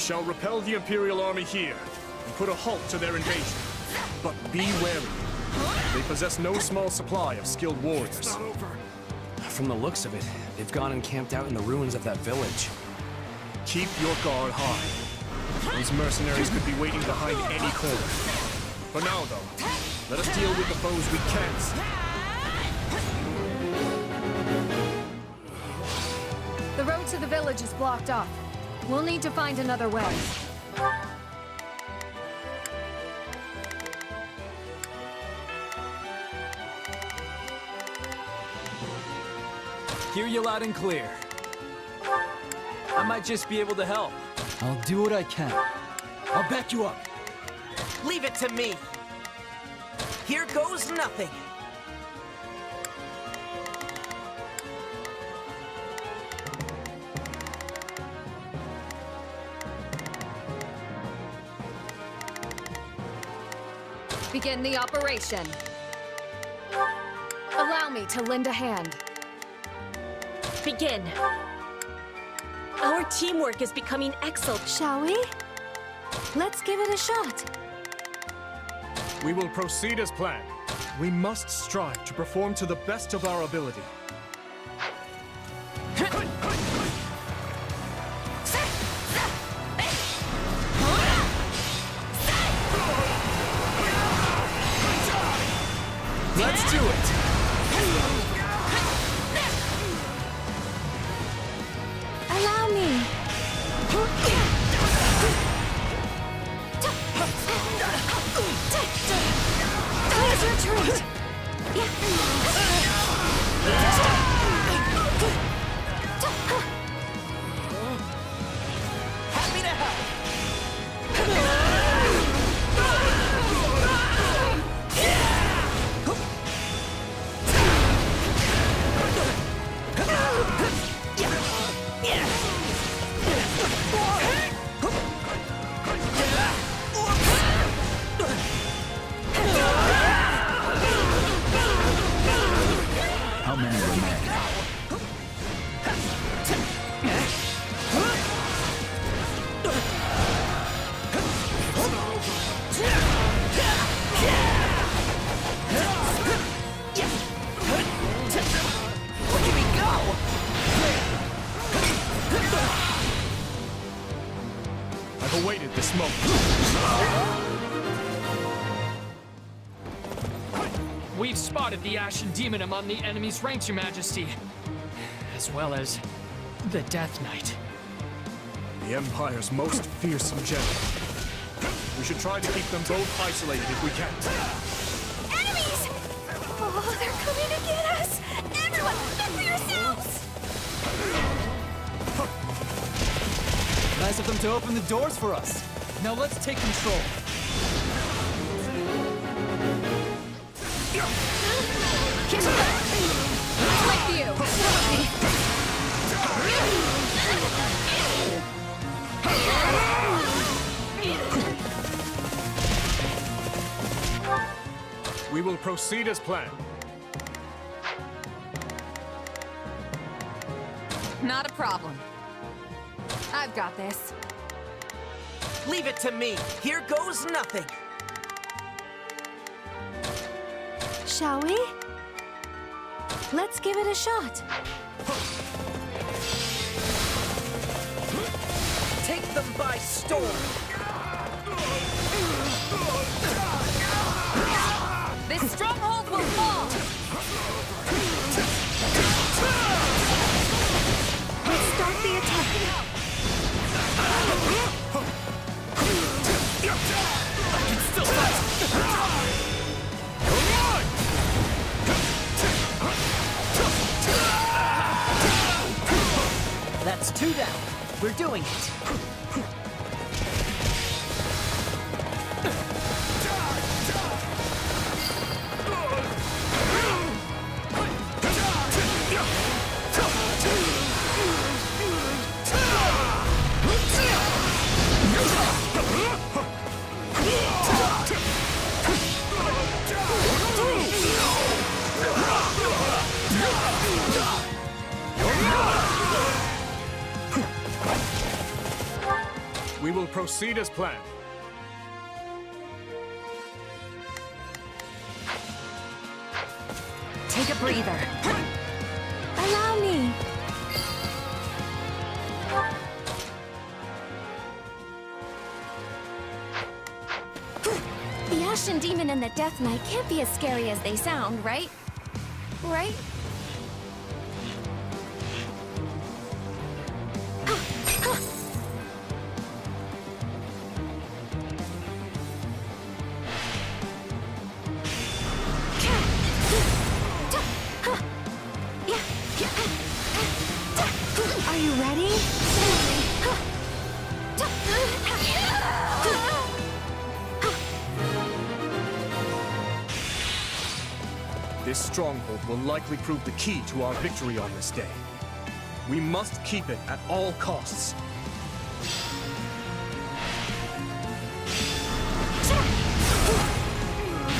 We shall repel the Imperial army here and put a halt to their invasion. But be wary. They possess no small supply of skilled warriors. From the looks of it, they've gone and camped out in the ruins of that village. Keep your guard high. These mercenaries could be waiting behind any corner. For now, though, let us deal with the foes we can see. The road to the village is blocked off. We'll need to find another way. Hear you loud and clear. I might just be able to help. I'll do what I can. I'll back you up. Leave it to me. Here goes nothing. Begin the operation. Allow me to lend a hand. Begin. Our teamwork is becoming excellent. Shall we? Let's give it a shot. We will proceed as planned. We must strive to perform to the best of our ability. We've the Ashen Demon among the enemy's ranks, Your Majesty. As well as the Death Knight. The Empire's most fearsome general. We should try to keep them both isolated if we can. Enemies! Oh, they're coming to get us! Everyone, fend for yourselves! Nice of them to open the doors for us. Now let's take control. With you! We will proceed as planned. Not a problem. I've got this. Leave it to me. Here goes nothing. Shall we? Let's give it a shot. Take them by storm. This stronghold will fall! Let's start the attack. That's two down. We're doing it. We will proceed as planned. Take a breather. Allow me. The Ashen Demon and the Death Knight can't be as scary as they sound, right? Right? Stronghold will likely prove the key to our victory on this day. We must keep it at all costs.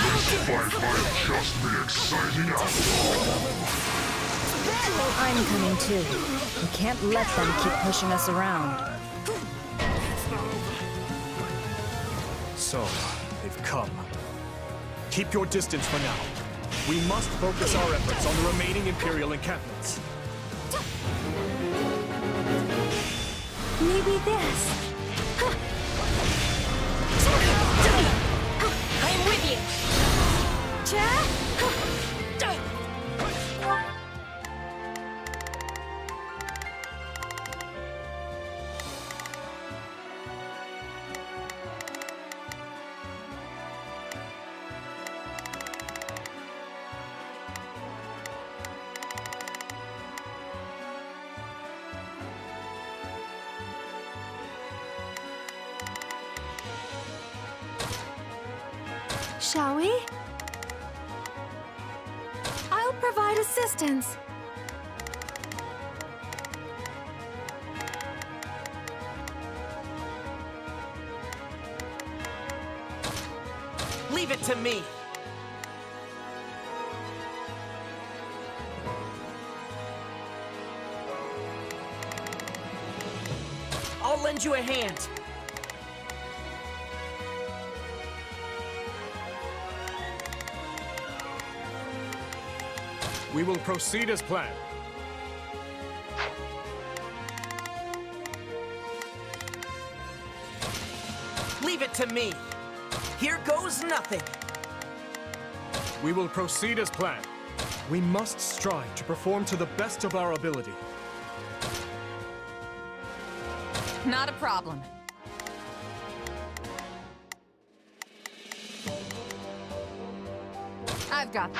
This Fight might just be exciting after all. I'm coming too. We can't let them keep pushing us around. So, they've come. Keep your distance for now. We must focus our efforts on the remaining Imperial encampments. Maybe this. I'm with you. Shall we? I'll provide assistance. Leave it to me. Proceed as planned. Leave it to me. Here goes nothing. We will proceed as planned. We must strive to perform to the best of our ability. Not a problem. I've got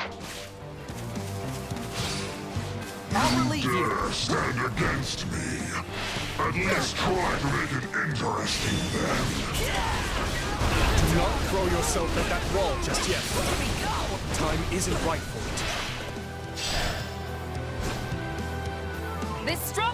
I'll relieve you. Dare stand against me. At least try to make it interesting then. Do not throw yourself at that wall just yet. Time isn't right for it. This stronghold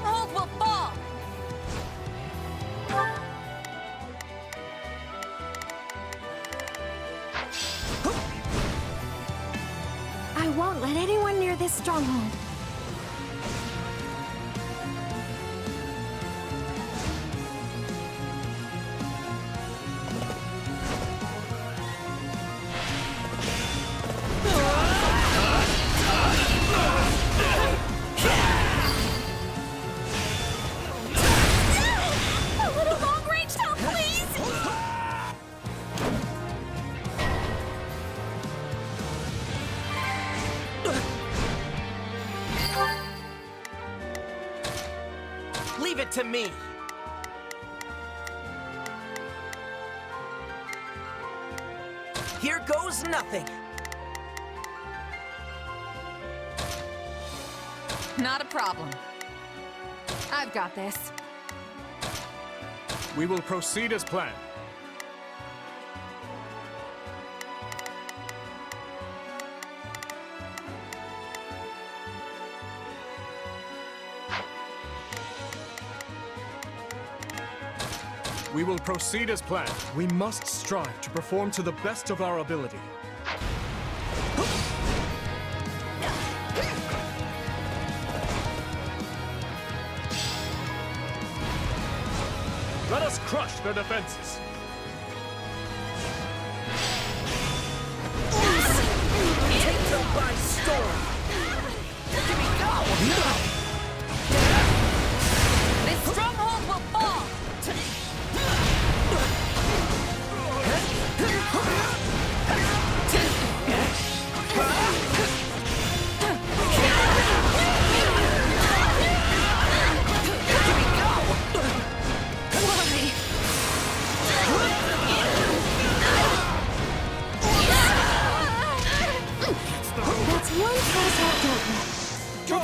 me. Here goes nothing. Not a problem. I've got this. We will proceed as planned. We will proceed as planned. We must strive to perform to the best of our ability. Let us crush their defenses. Take them go! This stronghold will fall!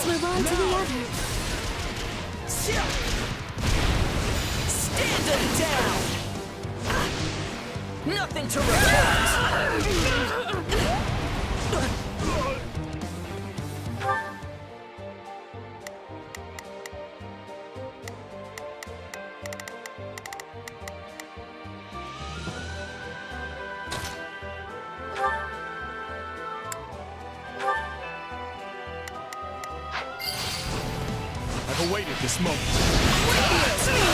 Let's move on to the other. Stand them down! Nothing to report! I've awaited this moment.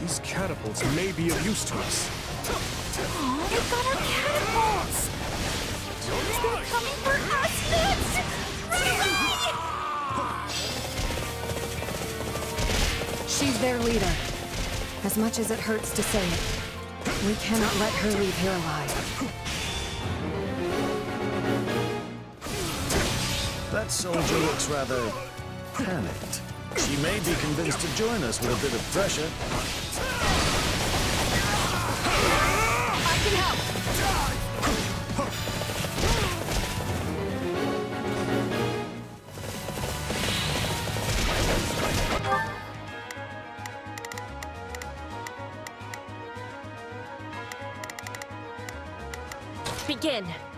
These catapults may be of use to us. Oh, we've got our catapults! They're coming for us, Vince! Run away! She's their leader. As much as it hurts to say it, we cannot let her leave here alive. That soldier looks rather panicked. She may be convinced to join us with a bit of pressure. I can help! Begin.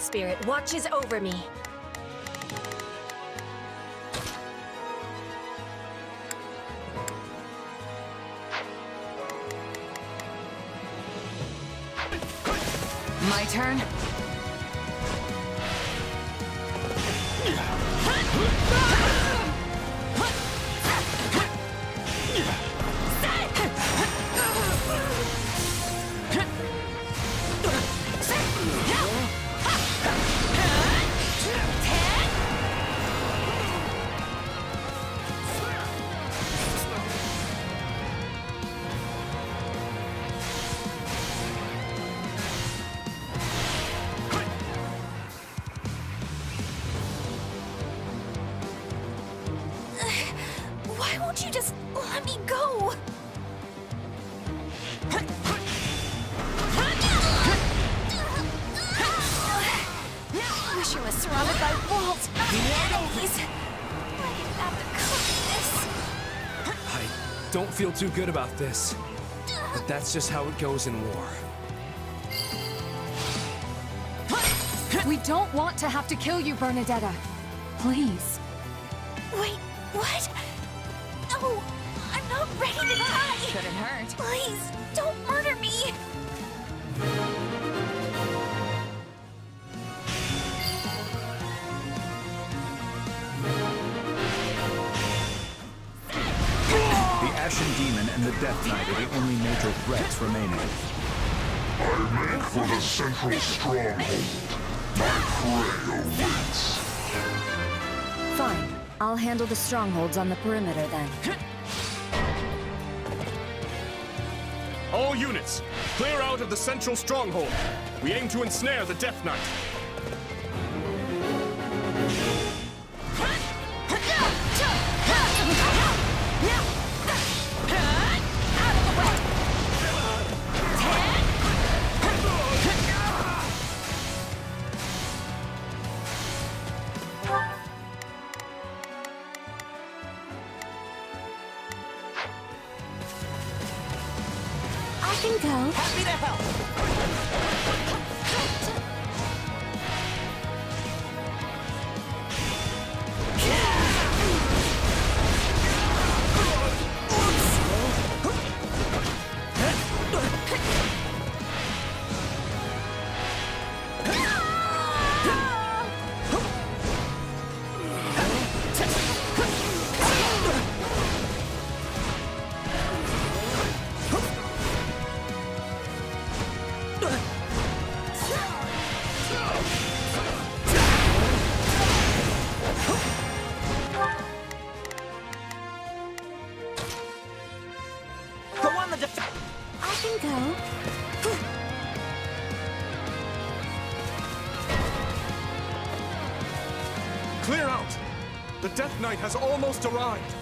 Spirit watches over me. Don't feel too good about this. But that's just how it goes in war. We don't want to have to kill you, Bernadetta. Please. Major remaining. I make for the central stronghold. My prey awaits. Fine. I'll handle the strongholds on the perimeter then. All units, clear out of the central stronghold. We aim to ensnare the Death Knight. Clear out! The Death Knight has almost arrived!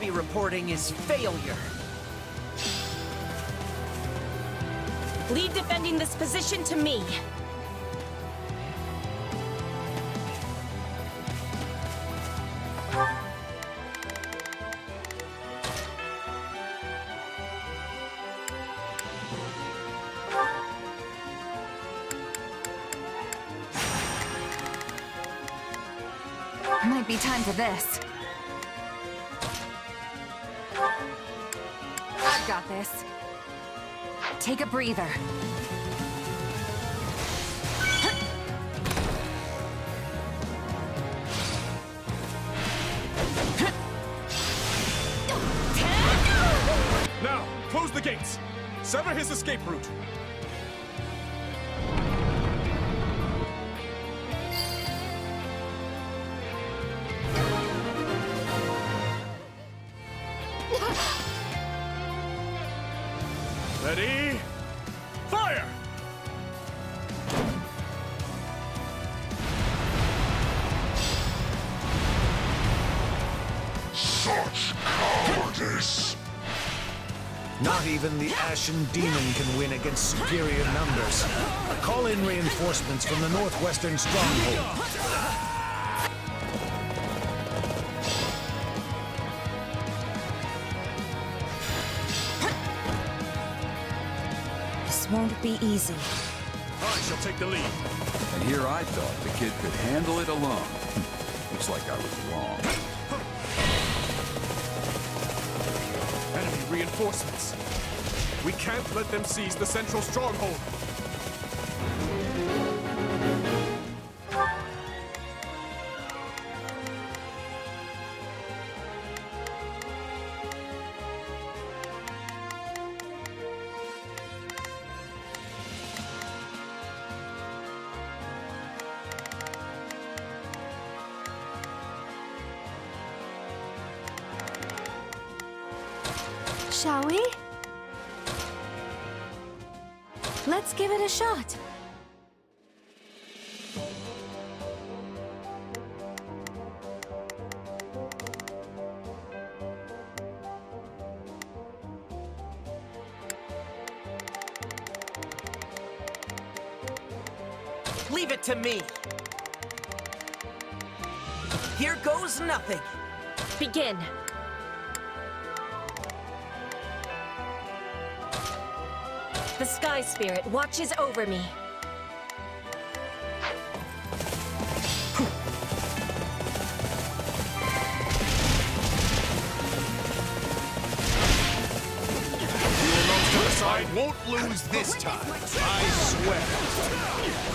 Be reporting is failure. Leave defending this position to me. Might be time for this. I've got this. Take a breather. Now, close the gates! Sever his escape route! The Ashen Demon can win against superior numbers. Call in reinforcements from the northwestern stronghold. This won't be easy. I shall take the lead. And here I thought the kid could handle it alone. Looks like I was wrong. Enemy reinforcements. We can't let them seize the central stronghold. Leave it to me. Here goes nothing. Begin. The Sky Spirit watches over me. I won't lose this time. I swear.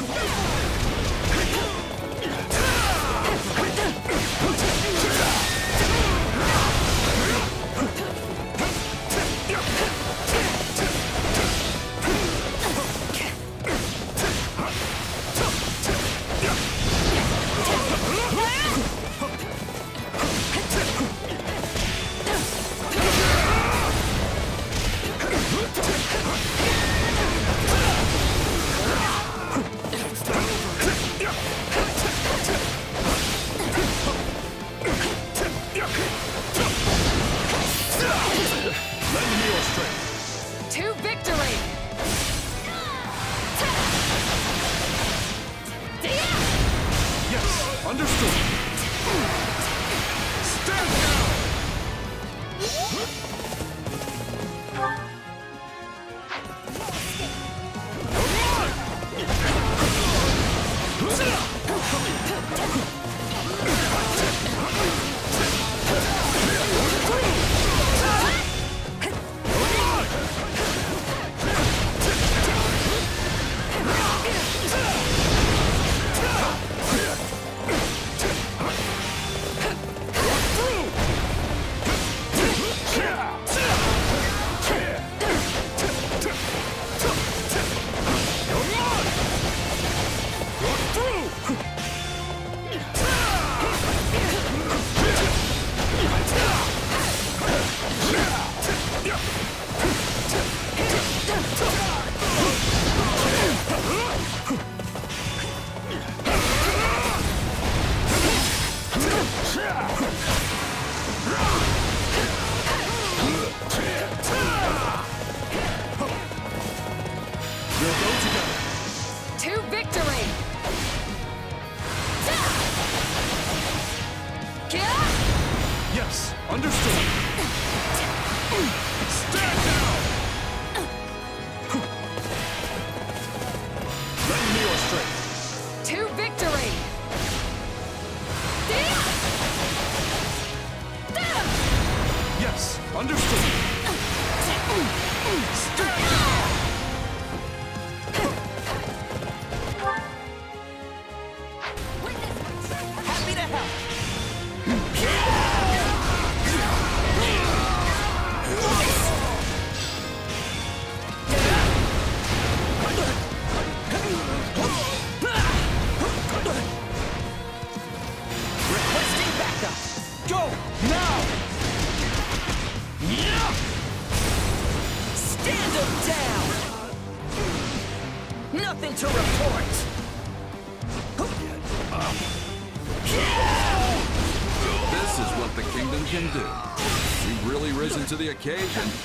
The occasion.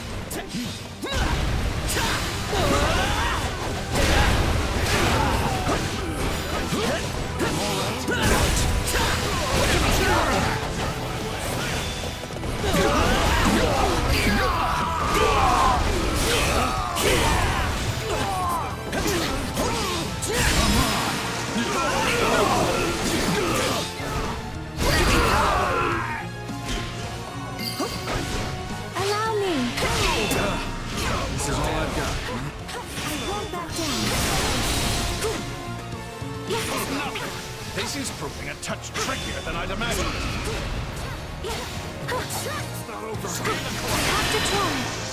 Have to try.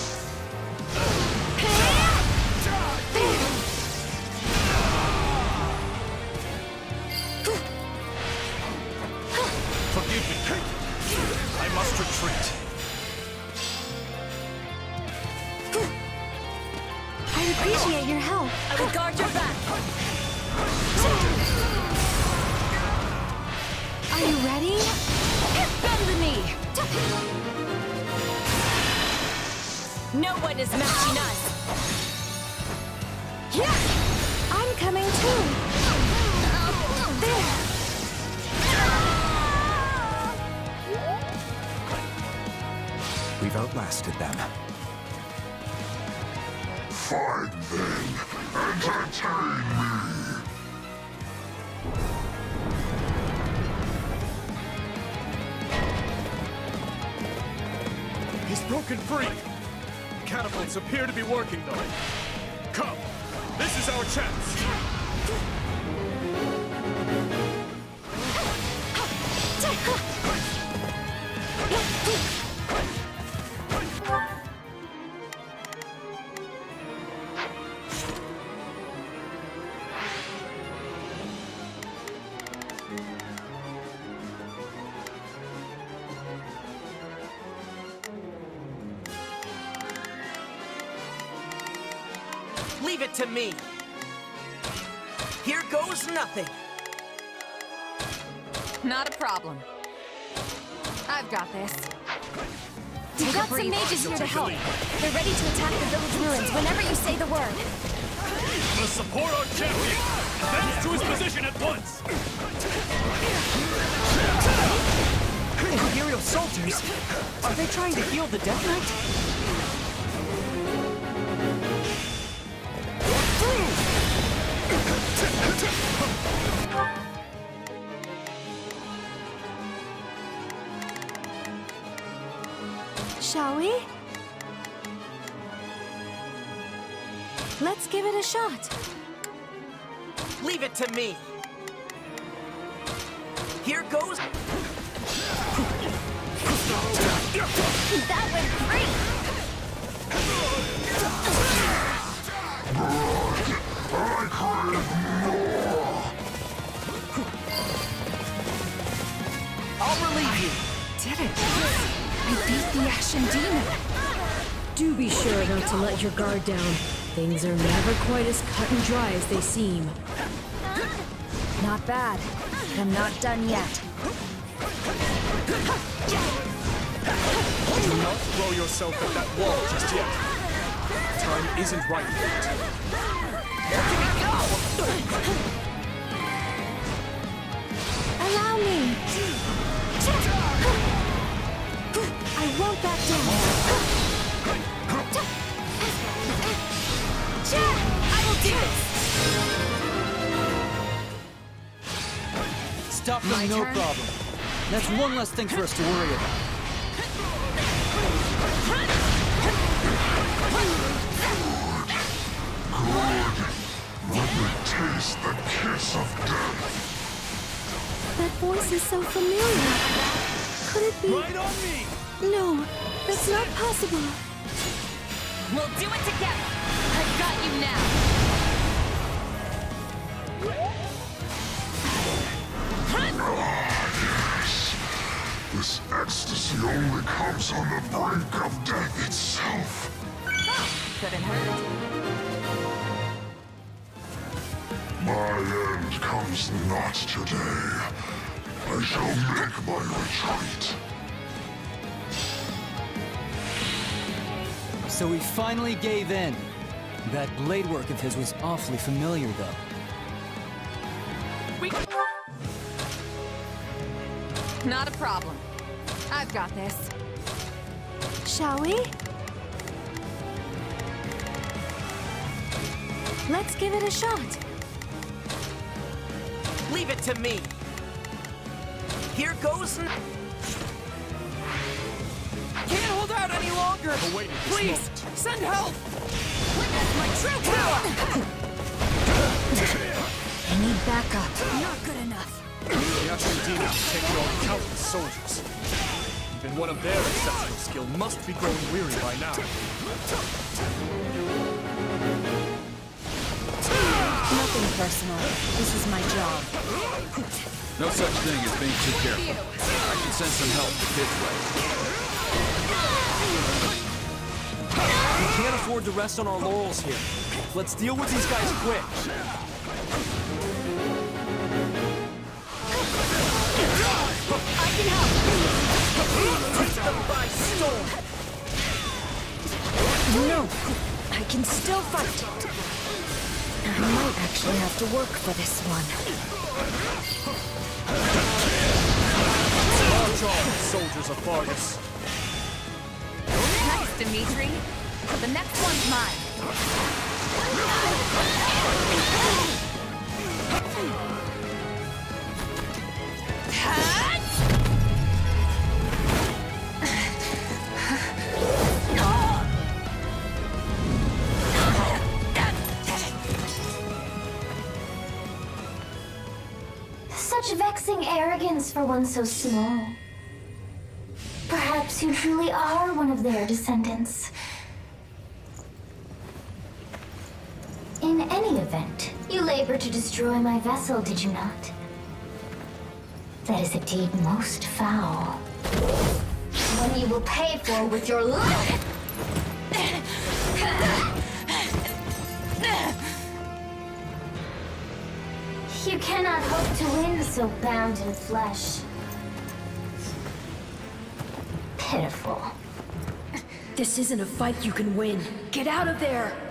Broken free. Catapults appear to be working, though. Come, this is our chance. This. We've got some mages here to help. They're ready to attack the village ruins whenever you say the word. Let's support our champion. Advance to his position at once. Imperial soldiers? Are they trying to heal the Death Knight? Shall we? Let's give it a shot. Leave it to me. Here goes. That went great! I'll relieve you. Did it. I beat the Ashen Demon. Do be sure not to let your guard down. Things are never quite as cut and dry as they seem. Not bad. I'm not done yet. Do not throw yourself at that wall just yet. Time isn't right for it. Allow me. I won't back down. I will do this. Stop them, no turn. problem. That's one less thing for us to worry about. Good. Let me taste the kiss of death. That voice is so familiar. Could it be? Right on me! No, that's not possible. We'll do it together. I've got you now. Yes. This ecstasy only comes on the brink of death itself. Couldn't hurt. My end comes not today. I shall make my retreat. So he finally gave in. That blade work of his was awfully familiar, though. We Not a problem. I've got this. Shall we? Let's give it a shot. Leave it to me. Here goes. Can't hold out any longer. Please, moment. send help. Witness my true power! I need backup. Not good enough. The Ashen demons take on countless soldiers. Even one of their exceptional skill must be growing weary by now. Nothing personal. This is my job. No such thing as being too careful. I can send some help the kid's way. We can't afford to rest on our laurels here. Let's deal with these guys quick. I can help. Take them by storm. No, I can still fight. I might actually have to work for this one. March on, soldiers of Faerghus. Nice, Dimitri. The next one's mine. Such vexing arrogance for one so small. Perhaps you truly are one of their descendants. In any event, you labor to destroy my vessel, did you not? That is a deed most foul. One you will pay for with your life! You cannot hope to win so bound in flesh. Pitiful. This isn't a fight you can win. Get out of there!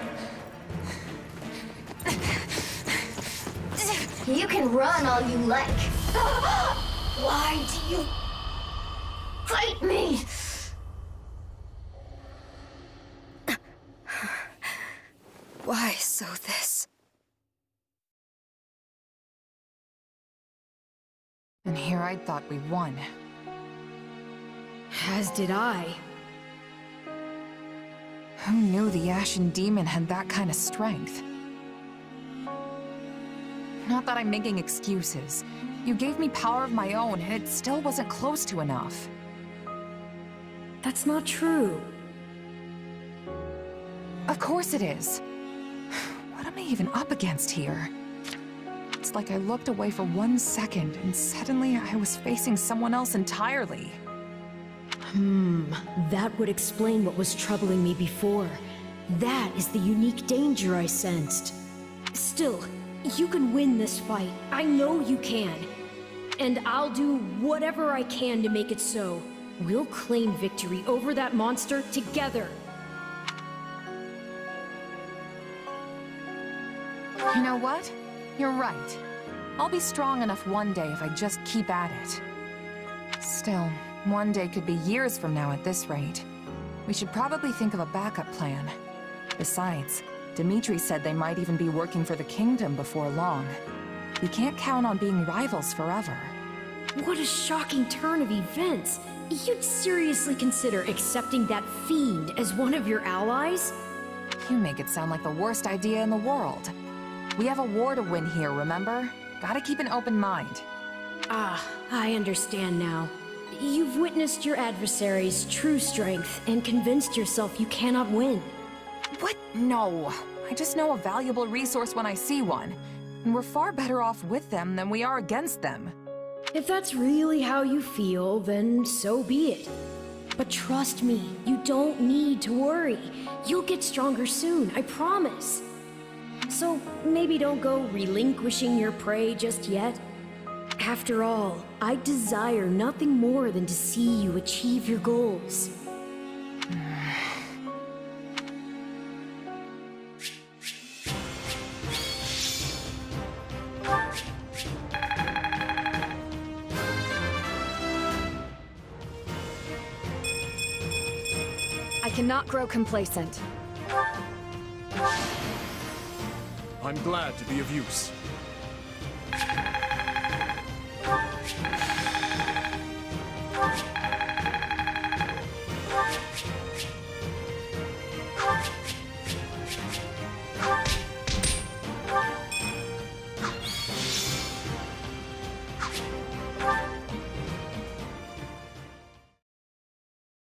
You can run all you like. Why do you fight me? Why so this? And here I thought we won. As did I. Who knew the Ashen Demon had that kind of strength? Not that I'm making excuses. You gave me power of my own, and it still wasn't close to enough. That's not true. Of course it is. What am I even up against here? It's like I looked away for one second, and suddenly I was facing someone else entirely. Hmm, that would explain what was troubling me before. That is the unique danger I sensed. Still, you can win this fight. I know you can. And I'll do whatever I can to make it so. We'll claim victory over that monster together. You know what? You're right. I'll be strong enough one day if I just keep at it. Still, one day could be years from now at this rate. We should probably think of a backup plan. Besides, Dimitri said they might even be working for the Kingdom before long. We can't count on being rivals forever. What a shocking turn of events! You'd seriously consider accepting that fiend as one of your allies? You make it sound like the worst idea in the world. We have a war to win here, remember? Gotta keep an open mind. Ah, I understand now. You've witnessed your adversary's true strength and convinced yourself you cannot win. What? No. I just know a valuable resource when I see one. And we're far better off with them than we are against them. If that's really how you feel, then so be it. But trust me, you don't need to worry. You'll get stronger soon, I promise. So maybe don't go relinquishing your prey just yet. After all, I desire nothing more than to see you achieve your goals. Grow complacent. I'm glad to be of use.